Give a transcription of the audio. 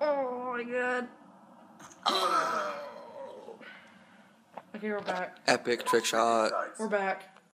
Oh my god. Oh. Okay, we're back. Epic trick shot. We're back.